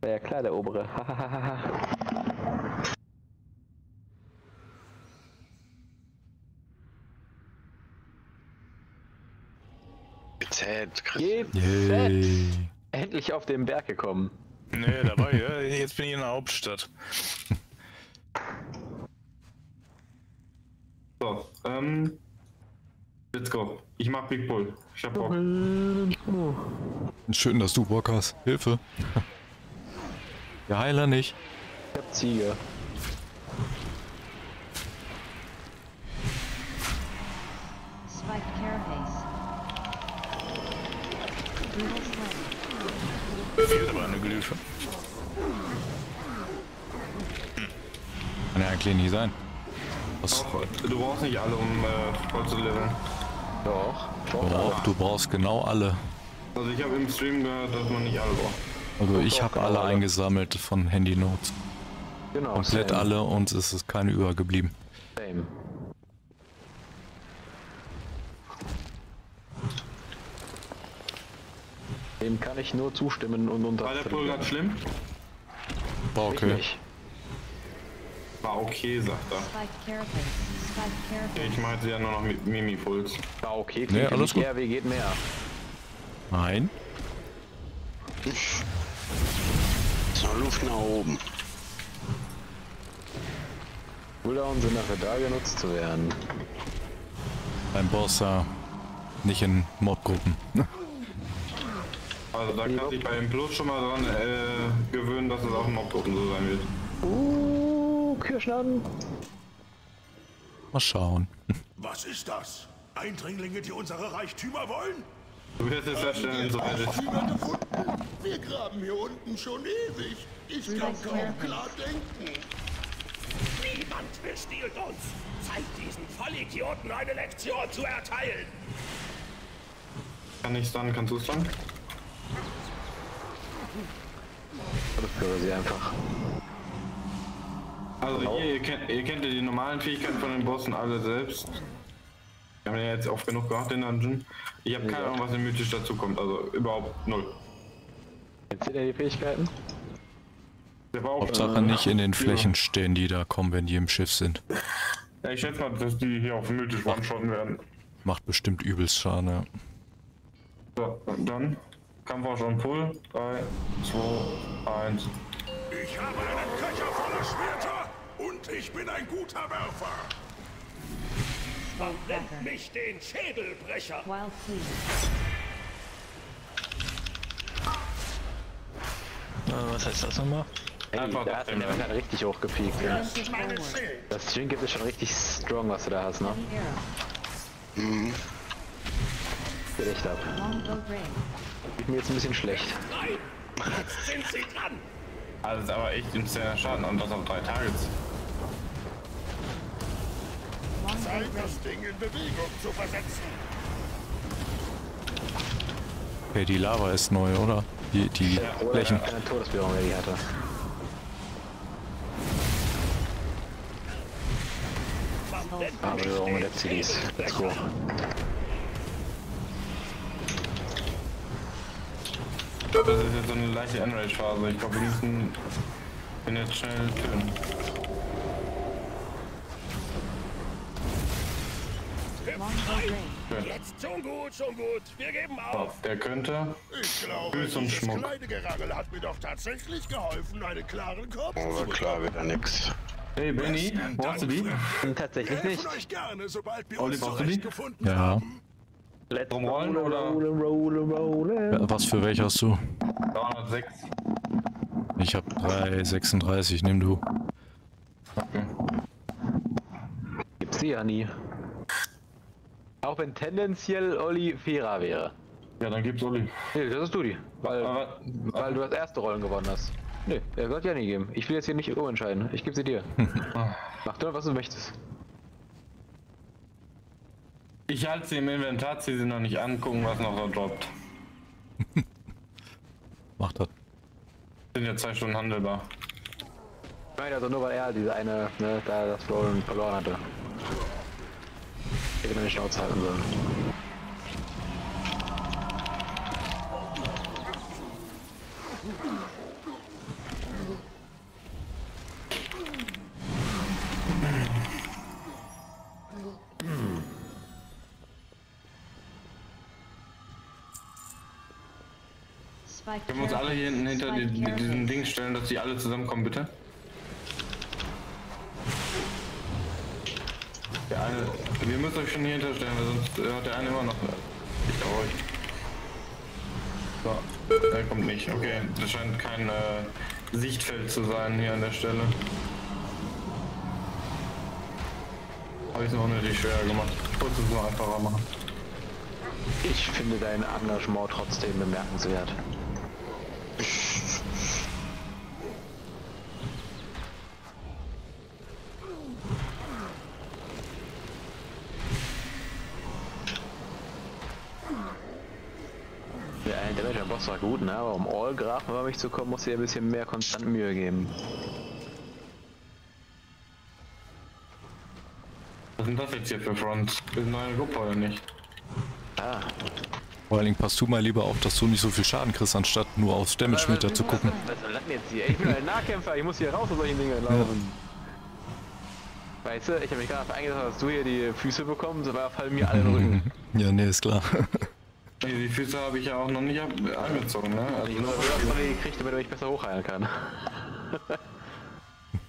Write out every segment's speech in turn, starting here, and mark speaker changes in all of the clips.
Speaker 1: War ja klar, der obere.
Speaker 2: GZ, Chris.
Speaker 1: GZ!
Speaker 3: Yay.
Speaker 1: Endlich auf den Berg gekommen.
Speaker 4: Nee, da war ich, ja. Jetzt bin ich in der Hauptstadt.
Speaker 5: So, ähm. Let's go. Ich mach Big Bull. Ich hab Bock.
Speaker 3: Schön, dass du Bock hast. Hilfe. Der Heiler nicht.
Speaker 1: Ich hab Ziege.
Speaker 4: Fehlt aber eine Glyphe.
Speaker 3: Kann ja eigentlich nicht sein. Was?
Speaker 5: Du brauchst nicht alle, um äh, voll zu leveln.
Speaker 1: Doch.
Speaker 3: Doch, du brauchst genau alle.
Speaker 5: Also ich habe im Stream gehört, dass man nicht alle braucht.
Speaker 3: Also ich habe alle eingesammelt von Handy Notes.
Speaker 1: Genau.
Speaker 3: Komplett
Speaker 1: same.
Speaker 3: alle und es ist keine übergeblieben.
Speaker 1: Same. Dem kann ich nur zustimmen und
Speaker 5: War der Pull
Speaker 1: unterstützen.
Speaker 5: schlimm?
Speaker 3: War
Speaker 1: Ich
Speaker 3: okay.
Speaker 5: War okay, sagt er. Ich meinte ja nur noch mit Mimi-Pulls.
Speaker 1: War okay,
Speaker 3: Nee,
Speaker 1: klingt
Speaker 3: alles
Speaker 1: nicht
Speaker 3: gut.
Speaker 1: RW geht mehr.
Speaker 3: Nein.
Speaker 2: So, Luft nach oben.
Speaker 1: Cooldowns sind dafür da, genutzt zu werden.
Speaker 3: Beim Boss da. Nicht in Mobgruppen.
Speaker 5: Also da kann sich bei dem Plus schon mal dran äh, gewöhnen, dass es auch in Mobgruppen so sein wird.
Speaker 1: Uh, Kirschnaden.
Speaker 3: Mal schauen.
Speaker 6: Was ist das? Eindringlinge, die unsere Reichtümer wollen?
Speaker 5: Du wirst es feststellen, so weit ist.
Speaker 6: Reichtümer gefunden? Wir graben hier unten schon ewig. Ich kann kaum klar denken.
Speaker 7: Niemand bestiehlt uns! Zeit diesen Vollidioten eine Lektion zu erteilen!
Speaker 5: Kann ich dann, kannst du es dann?
Speaker 1: Oder sie einfach.
Speaker 5: Also ihr, ihr, kennt, ihr kennt ja die normalen Fähigkeiten von den Bossen alle selbst. Wir haben ja jetzt oft genug gehabt in Dungeon. Ich habe keine
Speaker 1: Ja.
Speaker 5: Ahnung, was in Mythisch dazu kommt, also überhaupt null.
Speaker 1: Jetzt seht ihr die Fähigkeiten?
Speaker 5: Der war auch,
Speaker 3: Hauptsache
Speaker 5: äh,
Speaker 3: nicht in den
Speaker 5: ja.
Speaker 3: Flächen stehen, die da kommen, wenn die im Schiff sind.
Speaker 5: Ja, ich schätze mal, dass die hier auf Mythisch one-shotten werden.
Speaker 3: Macht bestimmt übelst Schaden, ja.
Speaker 5: So, und dann Kampf schon Pull. 3, 2, 1.
Speaker 6: Ich habe einen Köcher voller Schwerter und ich bin ein guter Werfer.
Speaker 7: Man nennt mich den Schädelbrecher!
Speaker 8: Wild.
Speaker 4: Äh, was heißt das nochmal?
Speaker 1: Ey,
Speaker 5: Einfach
Speaker 1: da hast du den gerade richtig hochgepiekt. Ja.
Speaker 6: Das
Speaker 1: Trinket ist schon richtig strong, was du da hast, ne?
Speaker 8: Arrow.
Speaker 1: Geht echt ab. Geht mir jetzt ein bisschen schlecht.
Speaker 7: Nein! Jetzt sind sie dran!
Speaker 5: Also ist aber echt insaner Schaden und das auf drei Targets.
Speaker 6: Zeit, das Ding in Bewegung zu versetzen.
Speaker 3: Okay, die Lava ist neu, oder? Die, die
Speaker 1: Oder
Speaker 3: Flächen.
Speaker 1: keine Todesbewegung, die hatte. Aber Bewegung
Speaker 7: den
Speaker 1: der CDs. Let's go.
Speaker 5: Das ist jetzt so eine leichte Enrage-Phase. Ich glaube, wir müssen den jetzt schnell töten.
Speaker 8: Ray.
Speaker 7: Jetzt schon gut, schon gut. Wir geben auf.
Speaker 5: der könnte.
Speaker 6: Ich glaube,
Speaker 5: Füße und Schmuck.
Speaker 6: Kleidegerangel hat mir doch tatsächlich geholfen, einen klaren Kopf
Speaker 2: Aber
Speaker 6: zu
Speaker 2: klar, wieder nix.
Speaker 5: Hey Benny, brauchst du die?
Speaker 1: Tatsächlich
Speaker 6: Wir
Speaker 1: nicht.
Speaker 6: euch gerne, sobald wir
Speaker 5: Olli,
Speaker 6: uns
Speaker 5: brauchst du die?
Speaker 3: Ja.
Speaker 6: haben.
Speaker 1: Let's
Speaker 5: Drum rollen, oder?
Speaker 1: rollen, rollen, rollen.
Speaker 3: Was für welche hast du?
Speaker 5: 306.
Speaker 3: Ich habe 336, nimm du.
Speaker 5: Okay.
Speaker 1: Gibt's sie ja nie. Auch wenn tendenziell Olli fairer wäre.
Speaker 5: Ja, dann gibt's Olli.
Speaker 1: Nee, das ist du die. Weil,
Speaker 5: Aber-
Speaker 1: weil du das erste Rollen gewonnen hast. Nee, er wird ja nie geben. Ich will jetzt hier nicht umentscheiden. Ich gebe sie dir. Mach doch, was du möchtest.
Speaker 5: Ich halte sie im Inventar, sie noch nicht an, gucken, was noch so droppt.
Speaker 3: Mach das.
Speaker 5: Sind ja zwei Stunden handelbar.
Speaker 1: Meine also nur, weil er diese eine, ne, da das Rollen verloren hatte hätte meine Schnauze halten sollen.
Speaker 5: Können wir uns alle hier hinten hinter die, diesen Ding stellen, dass die alle zusammenkommen, bitte? Müssen euch schon hier hinterstellen, sonst äh, hat der eine immer noch Licht auf euch. So, er kommt nicht. Okay, das scheint kein äh, Sichtfeld zu sein hier an der Stelle. Habe ich es noch unnötig schwer gemacht. Ich wollte es nur einfacher machen.
Speaker 1: Ich finde dein Engagement trotzdem bemerkenswert. Ja, ein Damage ne? aber um All-Graphen über mich zu kommen, muss ich ein bisschen mehr konstant Mühe geben.
Speaker 5: Was sind das jetzt hier für Fronts? Wir sind eine Gruppe oder nicht?
Speaker 1: Ah,
Speaker 3: Vor allen Dingen passt du mal lieber auf, dass du nicht so viel Schaden kriegst, anstatt nur aufs Damage Meter zu gucken.
Speaker 1: Was soll das denn jetzt hier? Ich bin ein Nahkämpfer, ich muss hier raus aus solchen Dingen laufen. Weißt du, ich habe mich gerade eingesetzt, dass du hier die Füße bekommst, aber fallen mir alle in den Rücken.
Speaker 3: Ja, nee, ist klar.
Speaker 5: Nee, Die Füße habe ich ja auch noch nicht ab angezogen, ne? Also
Speaker 1: Ich habe nur dir gekriegt, damit ich besser hochheilen kann.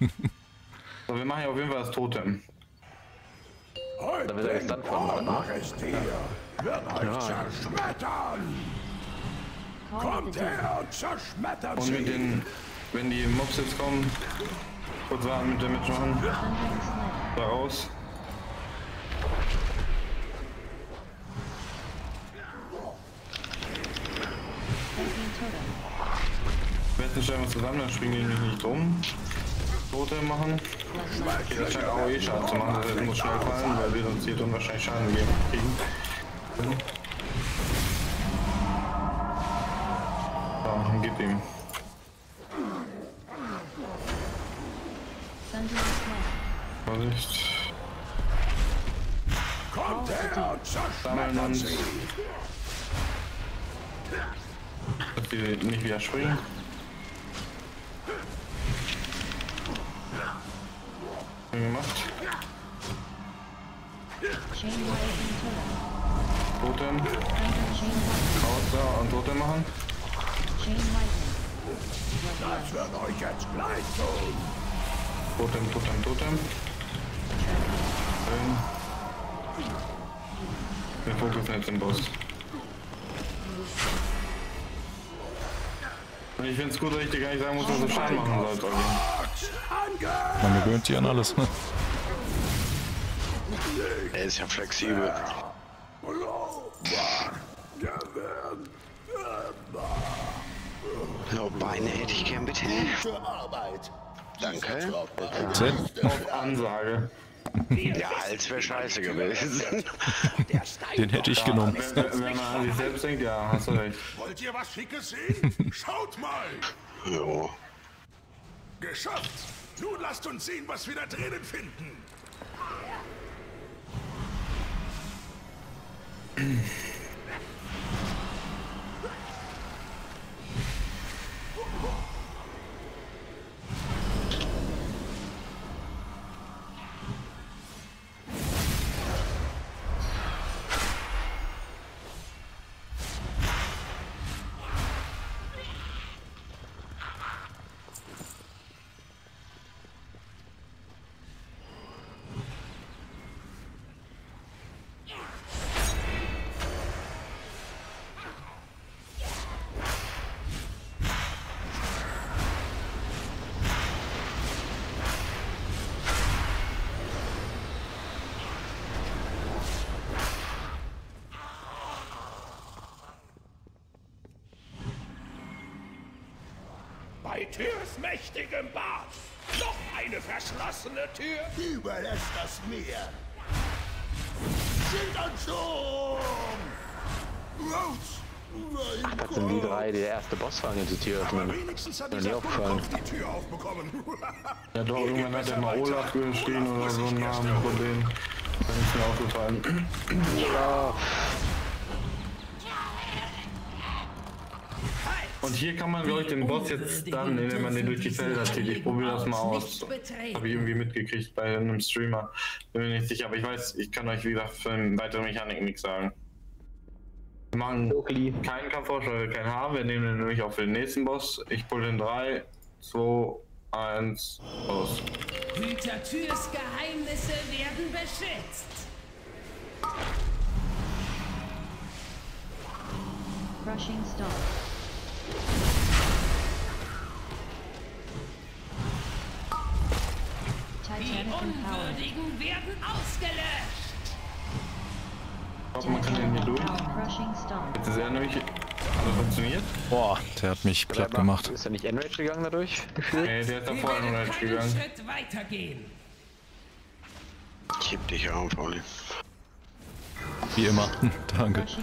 Speaker 5: so, wir machen ja auf jeden Fall das Totem.
Speaker 1: Da wird er gestunt
Speaker 6: es dir. Wird euch zerschmettern. Kommt her und zerschmettert
Speaker 5: Und mit den, wenn die Mobs jetzt kommen, kurz warten mit Damage machen, da raus.
Speaker 8: Sentient Totem.
Speaker 5: Besten stellen wir zusammen, dann springen die nämlich nicht um. Totem machen. Das scheint AOE Schaden zu machen, das muss schnell fallen, weil wir sonst hier drin wahrscheinlich Schaden geben- kriegen. So, dann gib ihm. Vorsicht. Sammeln uns. Dass die nicht wieder springen. Da und Totem machen.
Speaker 6: Das wird euch jetzt gleich tun.
Speaker 5: Totem, Totem, Totem. Schön. Wir fokussen jetzt den Boss. Und ich finde es gut, dass ich dir gar nicht sagen muss, dass du Schaden machen sollst, Olli.
Speaker 6: Angriff!
Speaker 3: Man gewöhnt sich an alles. Ne?
Speaker 2: Er ist ja flexibel. So, Beine hätte ich gern bitte.
Speaker 6: Gute Arbeit.
Speaker 2: Danke.
Speaker 3: Zehn.
Speaker 5: Auf Ansage.
Speaker 2: Ja, als wäre scheiße gewesen.
Speaker 7: Der
Speaker 3: Den hätte ich genommen.
Speaker 5: Wenn, wenn man an sich selbst denkt, ja, hast du recht.
Speaker 6: Wollt ihr was Schickes sehen? Schaut mal.
Speaker 2: Jo.
Speaker 6: Geschafft. Nun lasst uns sehen, was wir da drinnen finden.
Speaker 7: Bei Türs mächtigem Bad. Noch eine verschlossene Tür.
Speaker 6: Überlässt das mir. Schildansturm! Raus! Mein
Speaker 1: Das sind die drei, die der erste Boss waren, die die Tür
Speaker 6: Aber
Speaker 1: öffnen.
Speaker 6: wenigstens hat
Speaker 1: Mir
Speaker 6: dieser
Speaker 1: aufgefallen.
Speaker 6: Die Tür aufbekommen.
Speaker 5: Ja, doch, irgendwann hat er mal Olaf geschrien oder so einen Namen von denen. Dann ist mir aufgefallen. Und hier kann man, glaube ich, den Boss jetzt dann, indem man den durch die Felder zieht. Ich probiere das mal aus. Habe ich irgendwie mitgekriegt bei einem Streamer. Bin mir nicht sicher, aber ich weiß, ich kann euch, wie gesagt, für eine weitere Mechanik nichts sagen. Wir machen keinen Kampfvorschlag, kein Haar. Wir nehmen den nämlich auch für den nächsten Boss. Ich pull den 3, 2, 1, aus.
Speaker 7: Hüter Türs Geheimnisse werden beschützt.
Speaker 8: Crushing stone.
Speaker 7: Die. Unwürdigen werden ausgelöscht.
Speaker 5: Man kann den hier durch. Jetzt ist er nämlich. Er funktioniert?
Speaker 3: Boah, der hat mich platt gemacht.
Speaker 1: Ist er nicht Enrage gegangen dadurch? Gefühlt?
Speaker 5: Nee, der ist da
Speaker 7: Wir
Speaker 5: vorher noch
Speaker 7: werden
Speaker 5: nicht
Speaker 7: keinen
Speaker 5: gegangen.
Speaker 7: Schritt weitergehen.
Speaker 2: Ich heb dich auf, Olli.
Speaker 3: Wie immer. Danke.
Speaker 8: Stone.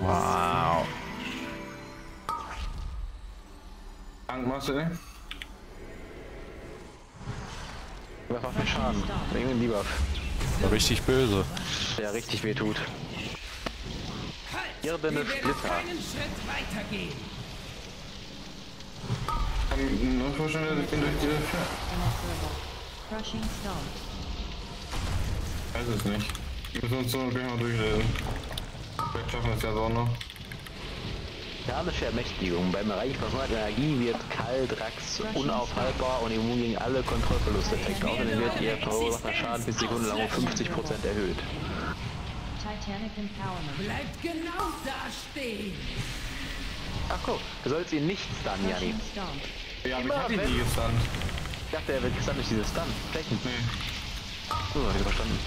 Speaker 3: Wow.
Speaker 5: Dank machst du den?
Speaker 1: Was macht mir Schaden? Irgendein Debuff,
Speaker 3: War richtig böse.
Speaker 1: der richtig weh tut. Irdene Splitter.
Speaker 7: keinen Schritt weitergehen.
Speaker 5: Kann ich mir nur vorstellen, dass ich den durch diese.
Speaker 8: Crushing stone.
Speaker 5: Weiß es nicht. Wir müssen uns nur gleich mal durchlesen. Vielleicht schaffen wir es ja so noch.
Speaker 1: Mechanische Ermächtigung. Beim Erreichen von 100 Energie wird Kalt, Rax unaufhaltbar und immun gegen alle Kontrollverlusteffekte. Außerdem wird ihr verursachter Schaden bis Sekunde lang um 50% erhöht.
Speaker 8: Titanic empowerment.
Speaker 7: Bleibt genau da stehen.
Speaker 1: Ach guck, du sollst ihn nicht stunnen, Janni.
Speaker 5: Ja, aber ich hab ihn nie gestunt.
Speaker 1: Ich dachte, er wird gestunt durch dieses Stun. Flächen.
Speaker 5: Nee,
Speaker 1: So, hab ich verstanden.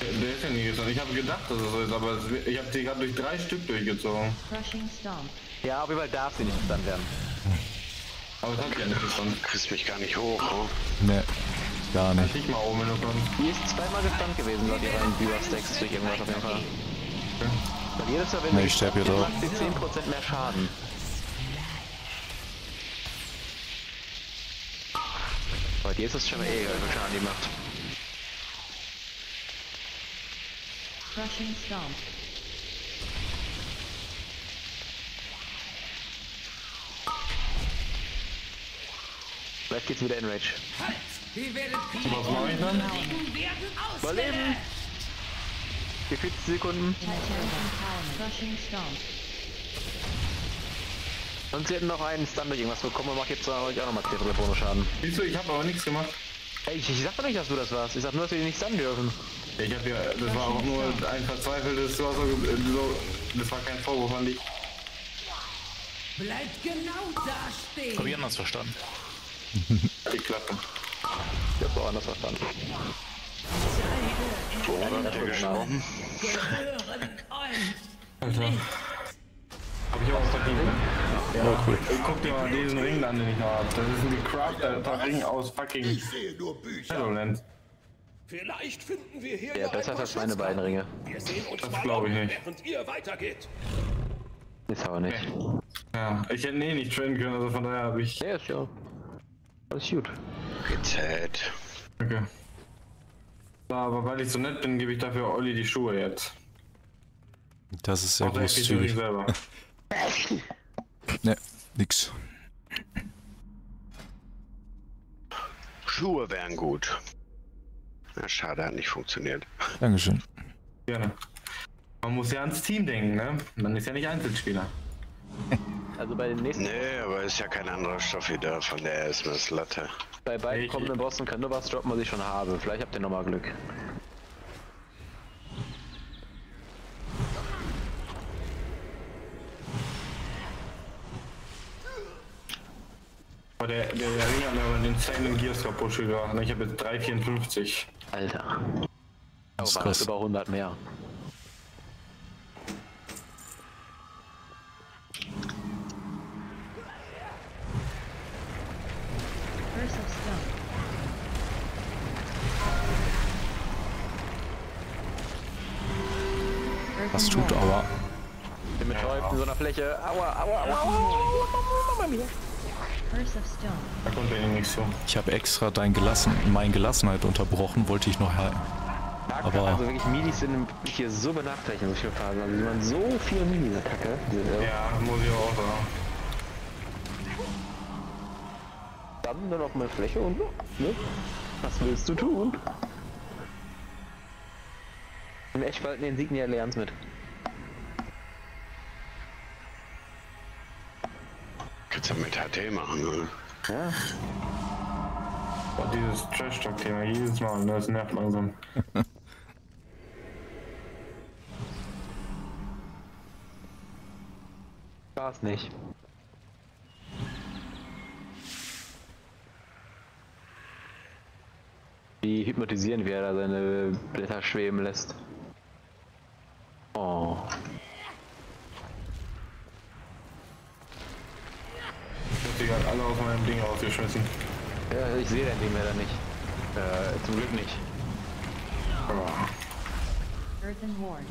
Speaker 5: Der, ist ja nie. Ich habe gedacht, dass es so ist, aber ich habe die gerade durch drei Stück durchgezogen.
Speaker 1: Ja, auf jeden Fall darf sie nicht gestunt werden.
Speaker 5: Aber es hat ja nicht gestunt.
Speaker 2: Du kriegst mich gar nicht hoch, oh.
Speaker 3: Ne, gar nicht.
Speaker 5: Ich mal oben, wenn du kommst.
Speaker 1: Die ist zweimal gestunt gewesen laut ihren Viewer-Stacks durch irgendwas auf jeden Fall. Weil jedes Mal, wenn
Speaker 3: Nee, ich sterb hier drauf.
Speaker 1: macht sie 10% mehr Schaden. Aber dir ist es schon mal eh egal, wie viel Schaden die macht.
Speaker 8: Crushing stone.
Speaker 1: Vielleicht geht's wieder in Rage.
Speaker 7: Halt! Ihr werdet die
Speaker 5: Was mache ich dann?
Speaker 7: Unwürdigen werden
Speaker 1: Überleben! 40 Sekunden. Und sie hätten noch einen Stun durch irgendwas bekommen und macht jetzt euch auch nochmal 10 Bonus-Schaden.
Speaker 5: Siehst du, ich habe aber nichts gemacht.
Speaker 1: Ey, ich, ich sag doch nicht, dass du das warst. Ich sag nur, dass wir die nicht stunnen dürfen.
Speaker 5: Ich habe ja, das war auch nur ein verzweifeltes, das war so, so, das war kein Vorwurf an dich.
Speaker 7: Bleibt genau da stehen.
Speaker 4: Hab ich anders verstanden.
Speaker 5: Die Klappe.
Speaker 1: Ich hab's auch anders verstanden.
Speaker 2: Wo hat der gesprochen?
Speaker 5: Alter. Hab ich auch verdient, ne?
Speaker 3: Oh, cool.
Speaker 5: Guck dir mal diesen Ring an, den ich noch hab. Das ist ein gecrafteter Ring aus fucking
Speaker 6: Ich sehe nur Bücher.
Speaker 5: Shadowlands.
Speaker 7: Vielleicht finden wir hier
Speaker 1: Ja,
Speaker 7: ja
Speaker 1: besser als meine beiden Ringe.
Speaker 7: Wir sehen uns
Speaker 5: Das
Speaker 7: mal
Speaker 5: glaub ich nicht.
Speaker 7: während ihr weitergeht.
Speaker 1: Ist aber nicht.
Speaker 5: Ja, ich hätte eh nicht trainen können, also von daher habe ich.
Speaker 1: Ja, ist ja. Alles gut.
Speaker 2: Gezählt.
Speaker 5: Okay. So, aber weil ich so nett bin, gebe ich dafür Olli die Schuhe jetzt.
Speaker 3: Das ist sehr
Speaker 5: Auch
Speaker 3: großzügig.
Speaker 5: selber.
Speaker 3: Ne, nix.
Speaker 2: Schuhe wären gut. Na, schade, hat nicht funktioniert.
Speaker 3: Dankeschön.
Speaker 5: Gerne. Man muss ja ans Team denken, ne? Man ist ja nicht Einzelspieler.
Speaker 1: Also bei den nächsten,
Speaker 2: Nee, aber ist ja kein anderer Stoff wieder von der SMS Latte.
Speaker 1: bei beiden
Speaker 5: Ich-
Speaker 1: kommenden Bossen kann nur was droppen, was ich schon habe. Vielleicht habt ihr nochmal Glück.
Speaker 5: Aber der, der, der Ring hat mir aber den Insane Gears kaputt gemacht. Ich habe jetzt 3,54.
Speaker 1: Alter.
Speaker 3: Das ist krass.
Speaker 1: über 100 mehr.
Speaker 3: Das tut aber.
Speaker 1: Bin betäubt in so einer Fläche. Aua, aua, aua, aua.
Speaker 8: Curse of stone.
Speaker 5: Da kommt ja nichts so.
Speaker 3: Ich habe extra dein Gelassen, mein Gelassenheit unterbrochen, wollte ich noch halten. Aber-
Speaker 1: also wirklich Minis sind hier so benachteiligt in solchen Phasen. Also die waren so viel Minis, Kacke.
Speaker 5: Ja, muss ich auch sagen.
Speaker 1: Dann dann auf meine Fläche und ne? Was willst du tun? Im echt bald eine Insignia Allianz mit.
Speaker 2: Kannst du mit HT machen, oder?
Speaker 1: Ja.
Speaker 5: Und dieses Trash-Talk-Thema jedes Mal, ne, das nervt langsam.
Speaker 1: War's nicht. Wie hypnotisieren, wie er da seine Blätter schweben lässt. Oh.
Speaker 5: Ich hab die gerade alle aus rausgeschmissen.
Speaker 1: Ja, ich sehe dein Ding leider nicht. Äh, zum Glück nicht.
Speaker 8: Ward.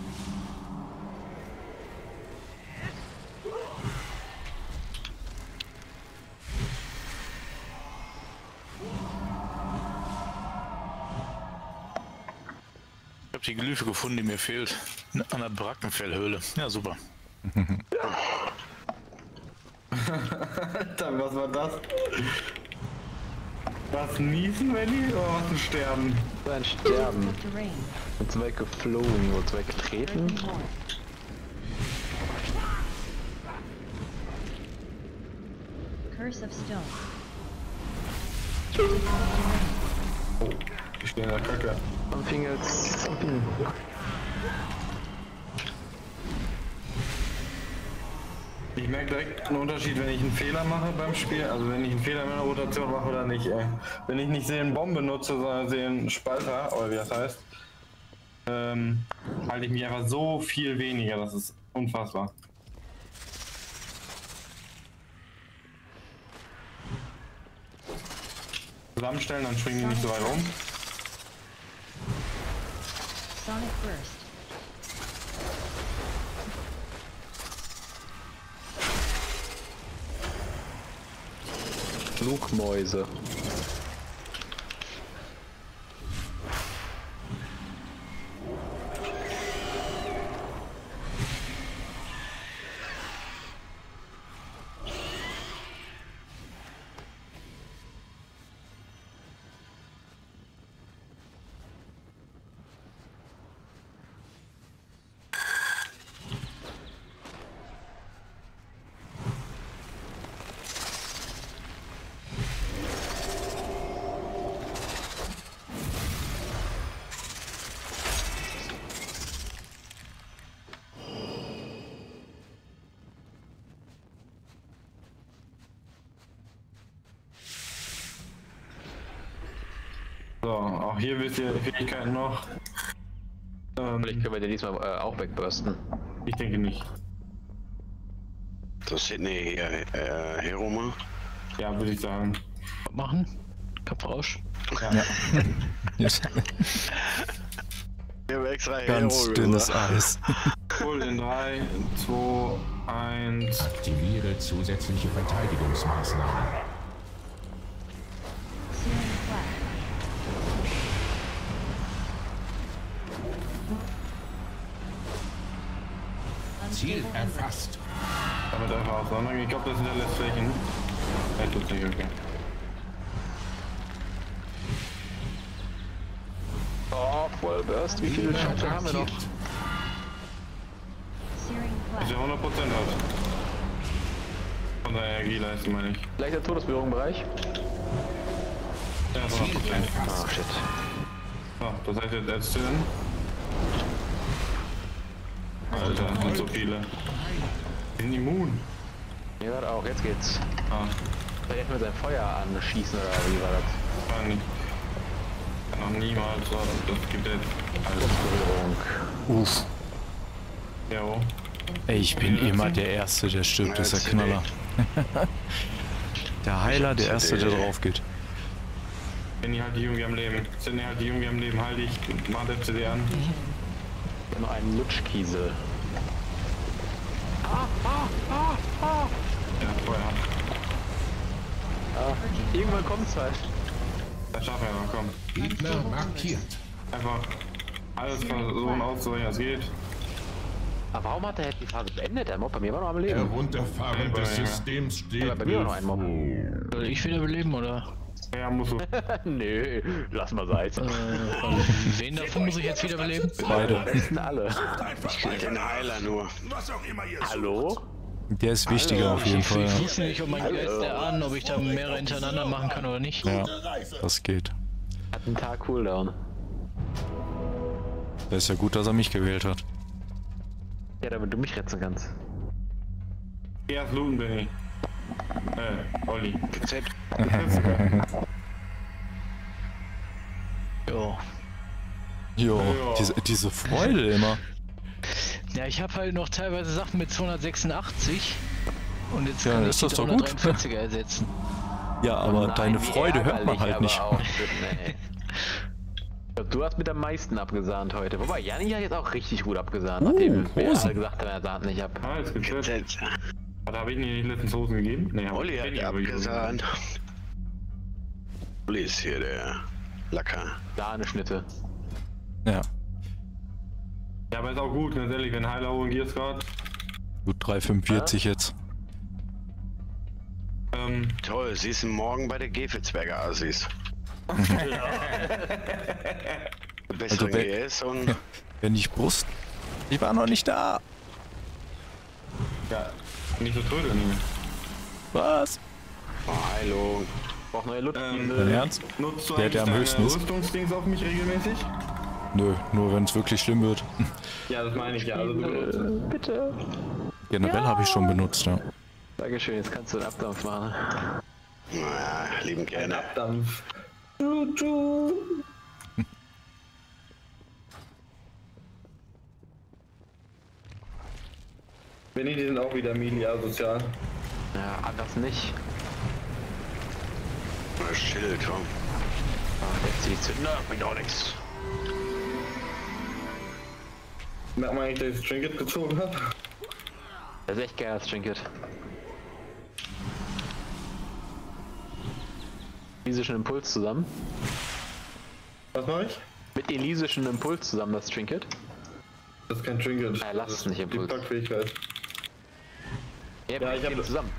Speaker 4: Ich habe die Glyphe gefunden, die mir fehlt. An der Brackenfellhöhle. Ja, super.
Speaker 5: Alter, was war das? Was ein Niesen, Melli? Oder was ein Sterben?
Speaker 1: So ein Sterben.
Speaker 8: Terrain.
Speaker 1: Und zwei geflogen, wo zwei getreten.
Speaker 8: Earthen Ward. Curse of Stone.
Speaker 5: Ich stehe in der Kacke.
Speaker 1: Something else. Something.
Speaker 5: Ich merke direkt einen Unterschied, wenn ich einen Fehler mache beim Spiel. Also wenn ich einen Fehler in meiner Rotation mache oder nicht. Ey. Wenn ich nicht Seelenbomb benutze, sondern Seelenspalter, oder wie das heißt, ähm, halte ich mich einfach so viel weniger. Das ist unfassbar. Zusammenstellen, dann springen die nicht so weit rum.
Speaker 8: Sonic Burst.
Speaker 1: Flugmäuse.
Speaker 5: So, auch hier wisst ihr die Fähigkeiten noch. Ähm,
Speaker 1: Vielleicht können wir den diesmal äh, auch wegbursten.
Speaker 5: ich denke nicht.
Speaker 2: So Sydney hier, äh, Hero mal.
Speaker 5: Ja, würde ich sagen.
Speaker 4: Machen? Kaprausch.
Speaker 3: Yes.
Speaker 2: Ich habe extra
Speaker 3: Ganz dünnes Eis.
Speaker 5: Cool, in 3, 2, 1.
Speaker 9: Aktiviere zusätzliche Verteidigungsmaßnahmen. Erfasst.
Speaker 5: Damit einfach auseinandergehen. Ich glaube, das hinterlässt Flächen. Er tut nicht, okay.
Speaker 1: Oh, Vollburst. Wie viele Schatten haben wir noch?
Speaker 8: Flash.
Speaker 5: er 100% hat. Von der Energieleistung meine ich.
Speaker 1: Leichter Todesberührung-Bereich.
Speaker 5: Ja, 100%.
Speaker 1: Ah, shit.
Speaker 5: So, das heißt jetzt erzählen. Alter, das sind so viele. Die sind immun.
Speaker 1: Mir gerade auch, jetzt geht's.
Speaker 5: Ah,
Speaker 1: Soll ich mit seinem Feuer anschießen oder wie war das?
Speaker 5: Kann noch niemals was. Das alles.
Speaker 1: Berührung.
Speaker 3: Uff.
Speaker 5: Ja, wo?
Speaker 3: Ey, ich bin immer der Erste, der stirbt, das ist der Knaller. der Heiler, der Erste, der drauf geht.
Speaker 5: Wenn die halt die Junge am Leben. Sind halt die Junge am Leben, halte ich. Mach der CD an.
Speaker 1: Wir haben noch einen Lutschkiesel.
Speaker 5: Ja, Feuer.
Speaker 1: Ah, irgendwann kommt's halt.
Speaker 5: Das schaffen wir noch, komm.
Speaker 9: Gegner markiert.
Speaker 5: Einfach alles versuchen auszureichen, als geht.
Speaker 1: Aber warum hat er jetzt die Phase beendet? Der Mob bei mir war noch am Leben.
Speaker 9: Herunterfahren des Systems steht
Speaker 1: Aber bei mir war noch ein Mob.
Speaker 4: Soll ich wieder beleben oder?
Speaker 5: Ja, musst du.
Speaker 1: Nö, lass mal sein.
Speaker 10: Äh, wen davon muss ich jetzt wieder beleben?
Speaker 3: Beide.
Speaker 1: besten alle.
Speaker 2: Den Heiler nur.
Speaker 6: Was auch immer ihr
Speaker 1: Hallo?
Speaker 3: Der ist wichtiger auf jeden Fall.
Speaker 10: Ich wusste nicht, ob mein Geist erahnen, ob ich da mehrere hintereinander machen kann oder nicht.
Speaker 3: Ja, das geht.
Speaker 1: Hat einen Tag Cooldown.
Speaker 3: Das ist ja gut, dass er mich gewählt hat.
Speaker 1: Ja, damit du mich retten kannst.
Speaker 5: Erst looten, Benny. Äh, Olli.
Speaker 2: GZ.
Speaker 10: Jo.
Speaker 3: Jo,
Speaker 5: Ja.
Speaker 3: diese, diese Freude immer.
Speaker 10: Ja, ich habe halt noch teilweise Sachen mit 286 und jetzt
Speaker 3: Ja,
Speaker 10: kann
Speaker 3: ist
Speaker 10: ich die
Speaker 3: das doch gut.
Speaker 10: 343er ersetzen.
Speaker 3: Ja, aber
Speaker 1: Nein,
Speaker 3: deine Freude hört man halt nicht.
Speaker 1: auch. Ich glaub, du hast mit am meisten abgesahnt heute. Wobei, Janni hat jetzt auch richtig gut abgesahnt,
Speaker 3: Uh,
Speaker 1: nachdem wir alle gesagt haben, er sahnt nicht ab.
Speaker 5: Ah, ist gesetzt. Da habe ich nicht die letzten Hosen gegeben? Nee,
Speaker 2: Olli
Speaker 5: ich
Speaker 2: hat
Speaker 5: ich-
Speaker 2: abgesahnt. Olli ist hier der Lacker.
Speaker 1: Sahneschnitte.
Speaker 3: Ja,
Speaker 5: Ja, aber ist auch gut, ganz ehrlich, wenn Heiler holen gerade.
Speaker 3: gut 345 jetzt.
Speaker 2: Ähm, Toll, siehst du morgen bei der Gefelsberger Asis. Bessere
Speaker 3: Also, wenn-
Speaker 2: GS und
Speaker 3: Wenn nicht Brust. Die war noch nicht da.
Speaker 5: Ja, nicht so trödeln. Junge.
Speaker 3: Was?
Speaker 2: oh, Heilung.
Speaker 1: Braucht neue Lutz.
Speaker 5: Ähm,
Speaker 3: Dein Ernst?
Speaker 5: Nutzt du
Speaker 3: Der, der am höchsten ist.
Speaker 5: Rüstungsdings auf mich regelmäßig?
Speaker 3: Nö, nur wenn es wirklich schlimm wird.
Speaker 5: Ja, das meine ich ja. Also du,
Speaker 1: Bitte.
Speaker 3: Generell habe ich schon benutzt, ja.
Speaker 1: Dankeschön, jetzt kannst du einen Abdampf machen.
Speaker 2: Na, lieben
Speaker 5: ein
Speaker 2: gerne.
Speaker 5: Abdampf. Tschu, tschu. Benni, die sind auch wieder Mili asozial.
Speaker 1: Ja, anders nicht.
Speaker 2: Na, Schild, komm.
Speaker 1: Ah, jetzt die Zünder, bringt auch nichts.
Speaker 5: Merkt man eigentlich, dass ich das Trinket gezogen habe?
Speaker 1: Das ist echt geil, das Trinket. Elisischen Impuls zusammen.
Speaker 5: Was mache ich?
Speaker 1: Mit elisischen Impuls zusammen, das Trinket.
Speaker 5: Das ist kein Trinket.
Speaker 1: Ah, lass es nicht
Speaker 5: Die
Speaker 1: Impuls.
Speaker 5: Packfähigkeit.
Speaker 1: Ja,
Speaker 5: Ja,
Speaker 1: ich
Speaker 5: ich hab-
Speaker 1: hab zusammen.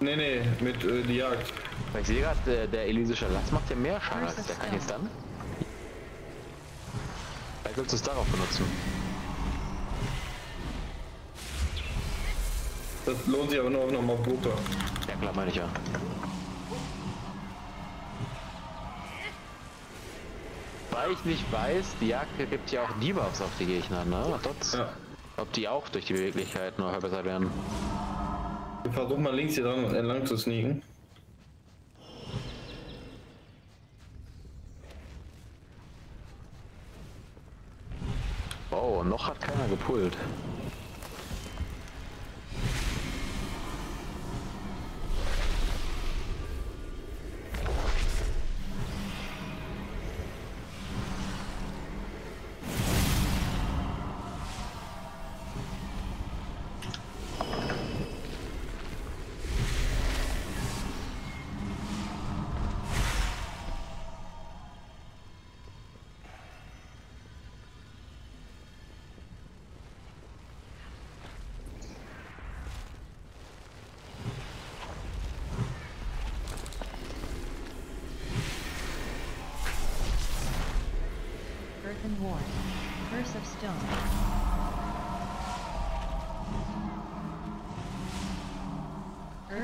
Speaker 5: Nee, nee, mit äh, die Jagd.
Speaker 1: Weil ich sehe gerade, der, der elisische Lass macht ja mehr Schaden als der Kanistan. Vielleicht sollst du es darauf benutzen.
Speaker 5: Das lohnt sich aber nur auf nochmal Butter.
Speaker 1: Ja klar, meine ich ja. Weil ich nicht weiß, die Jagd gibt ja auch Debuffs auf die Gegner, ne? Dots.
Speaker 5: Ja.
Speaker 1: Ob die auch durch die Beweglichkeit noch verbessert werden.
Speaker 5: Wir versuchen mal links hier dran entlang zu sneaken.
Speaker 1: Oh, noch hat keiner gepullt.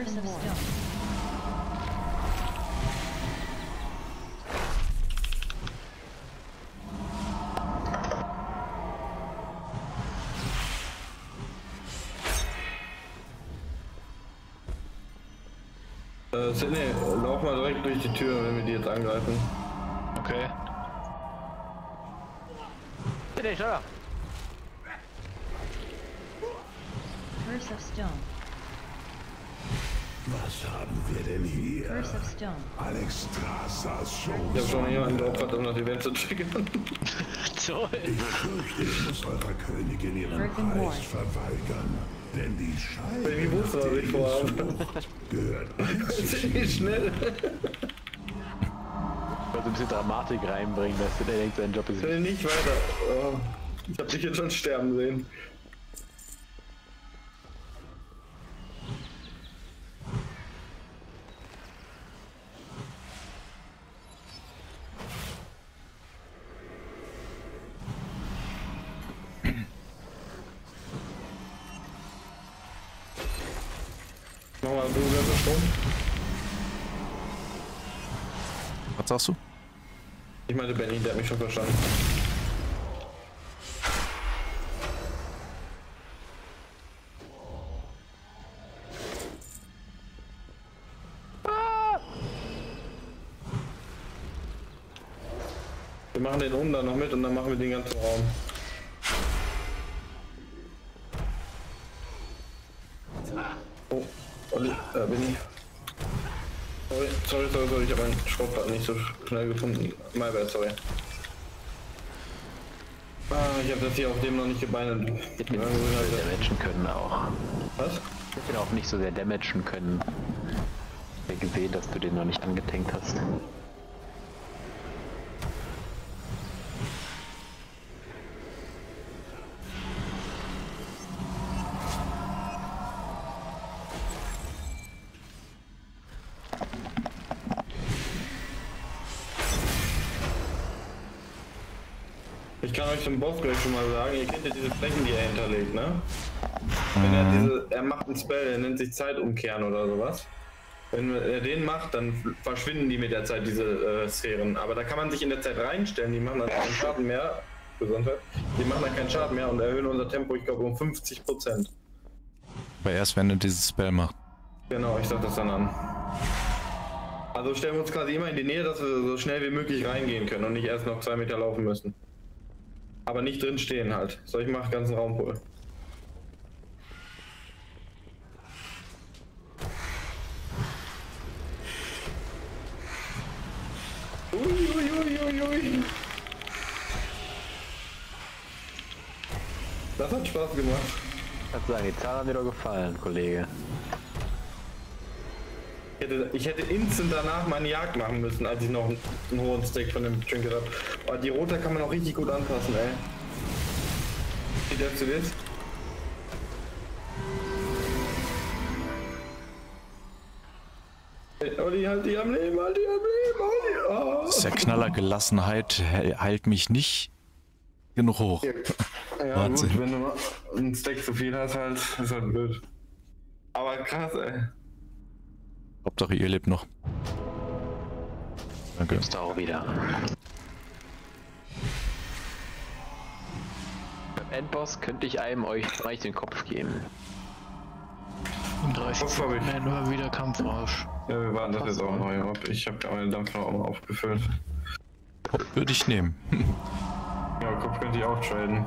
Speaker 8: Curse of Stone.
Speaker 5: Äh, Sidney, lauf mal direkt durch die Tür, wenn wir die jetzt angreifen.
Speaker 10: Okay.
Speaker 1: Bitte, schneller!
Speaker 8: Curse of Stone.
Speaker 6: Was haben wir denn hier?
Speaker 8: Curse of Stone.
Speaker 6: Alexstrasas Show.
Speaker 5: Ich hab schon jemanden drauf gehabt, um das Event zu triggern.
Speaker 10: Toll.
Speaker 6: Ich fürchte, ich muss eurer Königin ihren. Preis verweigern. Denn die Scheibe
Speaker 5: Ich wusste, was ich vorhabe.
Speaker 6: gehört
Speaker 5: Sidney, schnell!
Speaker 1: Ich wollte ein bisschen Dramatik reinbringen, dass der denkt, sein Job ist.
Speaker 5: Ich will nicht weiter. Oh, ich hab dich jetzt schon sterben sehen. Nochmal so selber Strom.
Speaker 3: Was sagst du?
Speaker 5: Ich meinte Benny, der hat mich schon verstanden. Wir machen den oben dann noch mit und dann machen wir den ganzen Raum. Olli, äh, Benny. Sorry, sorry, sorry, sorry, ich habe meinen Schraubplatten nicht so schnell gefunden. My bad, sorry. Ah, ich habe das hier auf dem noch nicht gebeinert.
Speaker 1: Wird mir nicht so sehr damagen können auch.
Speaker 5: Was?
Speaker 1: Wird mir auch nicht so sehr damagen können. Ich habe gesehen, dass du den noch nicht angetankt hast.
Speaker 5: Ich kann euch zum Boss gleich schon mal sagen, ihr kennt ja diese Flächen, die er hinterlegt, ne? Wenn er diese, er macht einen Spell, der nennt sich Zeitumkehren oder sowas. Wenn er den macht, dann verschwinden die mit der Zeit, diese äh, Sphären. Aber da kann man sich in der Zeit reinstellen, die machen dann keinen Schaden mehr. Gesundheit. Die machen dann keinen Schaden mehr und erhöhen unser Tempo, ich glaube, um 50 Prozent.
Speaker 3: Aber erst wenn er dieses Spell macht.
Speaker 5: Genau, ich sag das dann an. Also stellen wir uns quasi immer in die Nähe, dass wir so schnell wie möglich reingehen können und nicht erst noch zwei Meter laufen müssen. Aber nicht drin stehen halt. Soll ich machen ganzen Raum wohl. Uiuiuiui. Das hat Spaß gemacht.
Speaker 1: Kann sagen, die Zahlen haben dir doch gefallen, Kollege.
Speaker 5: Ich hätte, ich hätte instant danach meine Jagd machen müssen, als ich noch einen, einen hohen Stick von dem Trinket habe. Aber die rote kann man auch richtig gut anpassen, ey. Wie darfst du das? Hey, Olli, halt die am Leben, halt die am Leben, Olli. Oh.
Speaker 3: Das ist der Knaller Gelassenheit he- heilt mich nicht genug hoch.
Speaker 5: Ja,
Speaker 3: Wahnsinn.
Speaker 5: gut, wenn du einen Stack zu viel hast, halt, ist halt blöd. Aber krass, ey.
Speaker 3: Hauptsache ihr lebt noch. Danke.
Speaker 1: Gibt's da auch wieder. Beim Endboss könnte ich einem euch gleich den Kopf geben.
Speaker 10: In 30
Speaker 5: Was hab ich?
Speaker 10: Nur wieder Kampfrausch.
Speaker 5: Ja, wir warten das jetzt auch neu ab. Ich habe ja meine Dampfer auch mal aufgefüllt.
Speaker 3: Kopf würde ich nehmen.
Speaker 5: Ja, Kopf könnte ich auch traden.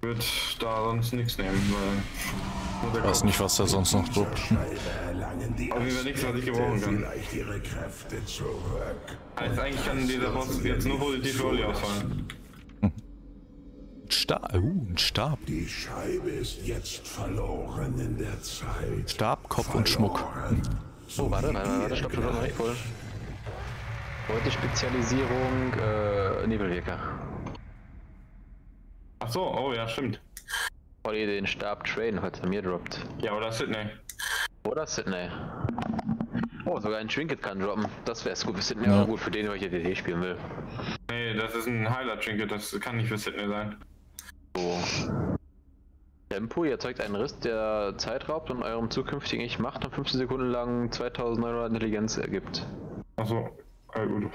Speaker 5: Wird da sonst nichts nehmen, weil.
Speaker 3: Ich weiß nicht, was da sonst noch
Speaker 6: die
Speaker 5: Auf jeden Fall nichts, was ich gebrauchen kann.
Speaker 6: vielleicht ihre Kräfte zurück.
Speaker 5: Heißt, eigentlich kann dieser Boss jetzt nur positiv für Olli ausfallen.
Speaker 3: Stab, uh, ein Stab.
Speaker 6: Die Scheibe ist jetzt verloren in der Zeit.
Speaker 3: Stab, Kopf und Schmuck.
Speaker 6: Verloren.
Speaker 1: Oh, warte, warte, warte, stopp, stopp, noch nicht voll. Heute Spezialisierung, äh, Nebelwirker.
Speaker 5: Ach so, oh ja, stimmt.
Speaker 1: Wollt ihr den Stab traden, falls er mir droppt?
Speaker 5: Ja, oder Sydney.
Speaker 1: Oder Sydney? Oh, sogar ein Trinket kann droppen. Das wär's gut für Sydney,
Speaker 3: Ja.
Speaker 1: aber gut für den, der hier DD spielen will.
Speaker 5: Nee, das ist ein Highlight-Trinket, das kann nicht für Sydney sein.
Speaker 1: So. Tempo, ihr erzeugt einen Riss, der Zeit raubt und eurem zukünftigen Ich Macht und 15 Sekunden lang 2900 Intelligenz ergibt.
Speaker 5: Ach so, ja, gut.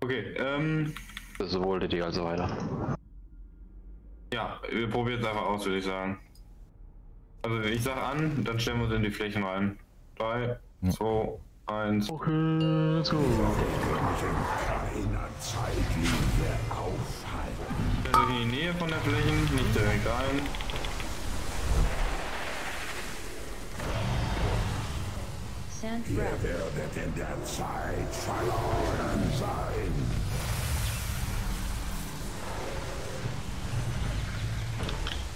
Speaker 5: Okay, ähm,
Speaker 1: Sowohl DD als auch weiter.
Speaker 5: Ja, wir probieren es einfach aus, würde ich sagen. Also, ich sag an, dann stellen wir uns in die Flächen rein. 3, 2, 1.
Speaker 1: Okay, so.
Speaker 6: Keiner Zeitlinie aufhalten.
Speaker 5: Stellt euch in die Nähe von der Flächen, nicht direkt rein.
Speaker 8: Breath.
Speaker 6: werdet in der Zeit verloren sein.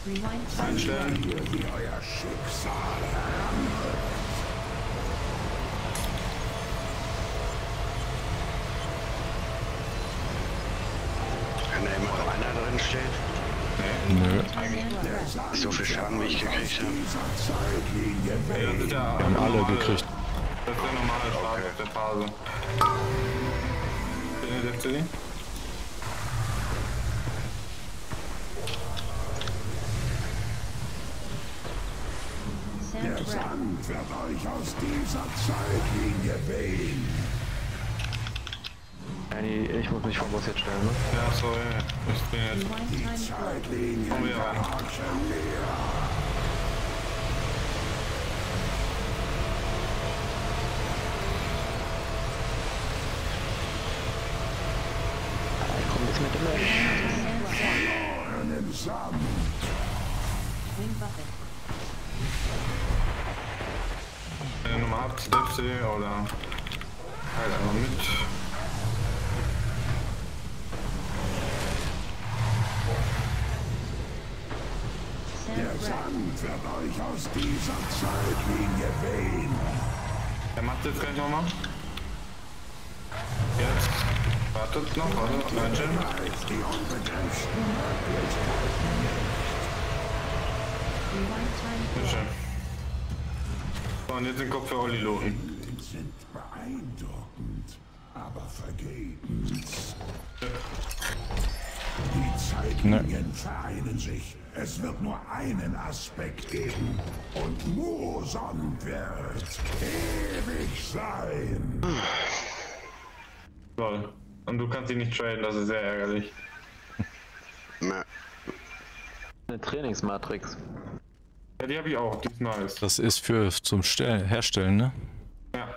Speaker 5: Einstellen.
Speaker 6: Euer Schicksal heranrückt.
Speaker 2: Kann da immer noch einer drin stehen?
Speaker 3: Nö.
Speaker 2: So viel Schaden, wie ich gekriegt habe.
Speaker 3: Wir haben alle gekriegt.
Speaker 5: Das ist der normale auf der Phase. Äh, der CD?
Speaker 8: Stand
Speaker 6: Der
Speaker 8: back.
Speaker 6: Sand wird euch aus dieser Zeitlinie wehen.
Speaker 1: Annie, ich muss mich vom Bus jetzt stellen, ne?
Speaker 5: Ja, sorry. Ich bin jetzt.
Speaker 8: Flow.
Speaker 6: Zeitlinie.
Speaker 1: Ich komm jetzt mit dem Mensch.
Speaker 5: Ihr oder. Halt einfach mit.
Speaker 6: Der. Sand wird euch aus dieser Zeitlinie wehen.
Speaker 5: Er macht jetzt gleich nochmal. Jetzt. Wartet noch, warte, Leute.
Speaker 6: Als die unbegrenzten Möglichkeiten
Speaker 5: Bitte schön. So, und jetzt den Kopf für Olli looten.
Speaker 6: sind beeindruckend, aber vergebens. Die Zeitlinien vereinen sich. Es wird nur einen Aspekt geben. Und Muroson wird ewig sein.
Speaker 5: Lol. Und du kannst ihn nicht traden, das ist sehr ärgerlich.
Speaker 2: Na,
Speaker 1: Eine Trainingsmatrix.
Speaker 5: Ja, die habe ich auch, die ist nice.
Speaker 3: Das ist für zum Stellen, Herstellen, ne?
Speaker 5: Ja.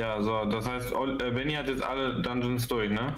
Speaker 5: Ja, so, das heißt, äh, Benny hat jetzt alle Dungeons durch, ne?